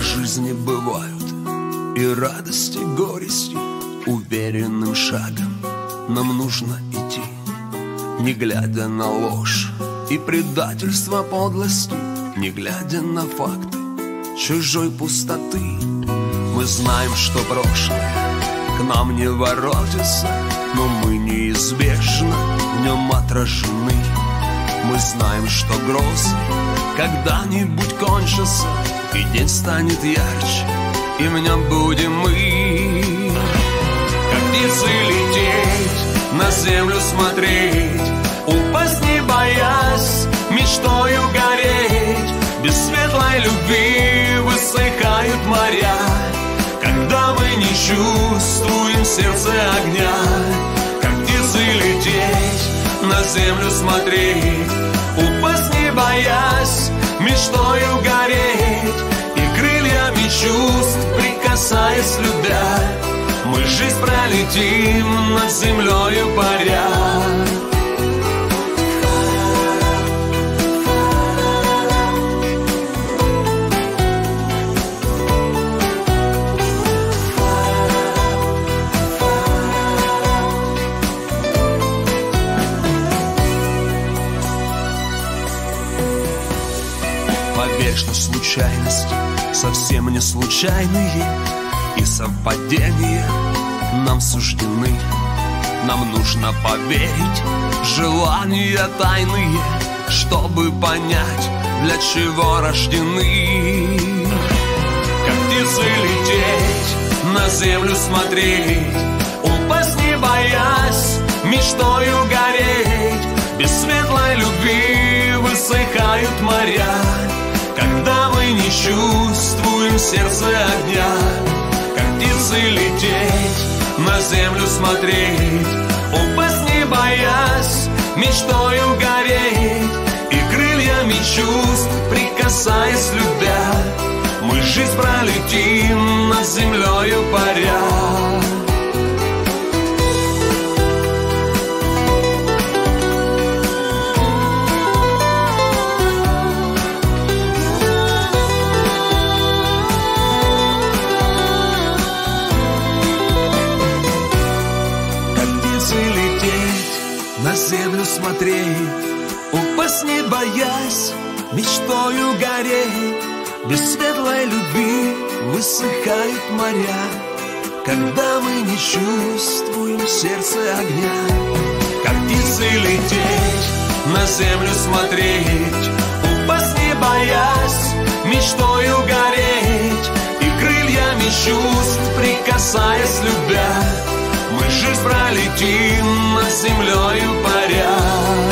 по жизни бывают. И радости, горести Уверенным шагом нам нужно идти. Не глядя на ложь и предательство подлости Не глядя на факты чужой пустоты Мы знаем, что прошлое к нам не воротится Но мы неизбежно в нем отражены. Мы знаем, что грозы когда-нибудь кончатся И день станет ярче, и в нем будем мы. Как птицы лететь, на землю смотреть Упасть не боясь, мечтою гореть. Без светлой любви высыхают моря. Когда мы не чувствуем сердце огня Как птицы лететь, на землю смотреть Упасть не боясь, прикасаясь любя Мы жизнь пролетим над землею паря. Случайности Совсем не случайные И совпадения нам суждены. Нам нужно поверить желания тайные Чтобы понять, для чего рождены. Как птицы лететь, на землю смотреть Упасть не боясь, мечтою гореть. Без светлой любви высыхают моря когда мы не чувствуем сердце огня Птицы лететь, на землю смотреть Упасть не боясь, мечтою гореть И крыльями чувств прикасаясь любя. Мы жизнь пролетим над землею паря землю смотреть, упасть не боясь, мечтою гореть. Без светлой любви высыхают моря, когда мы не чувствуем сердце огня. Как птицы лететь, на землю смотреть, упасть не боясь, мечтою гореть. И крыльями чувств прикасаясь любя, Жизнь пролетим над землею поряд.